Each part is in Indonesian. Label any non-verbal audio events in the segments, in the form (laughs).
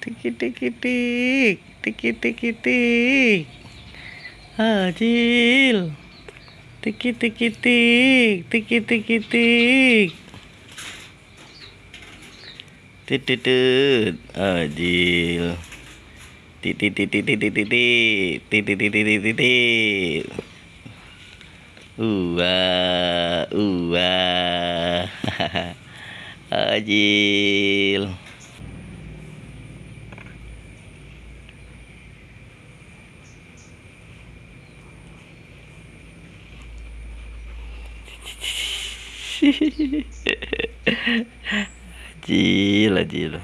tiki tiki tik. Tiki tiki tik. Hajil tiki tiki tik. Tiki tiki tik. Tititut Hajil titit titit titit titit titit titit titit Uwa, uwa, (laughs) ajil Ajil, ajil.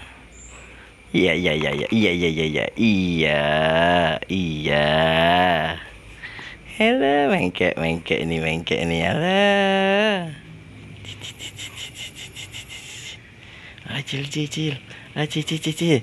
Iya, iya, iya, iya, iya, iya, iya, iya, iya, iya. Halo, mengkek, mengkek ini, mengkek ini, halo. Ajil, cicil, ajil, cicil, cicil.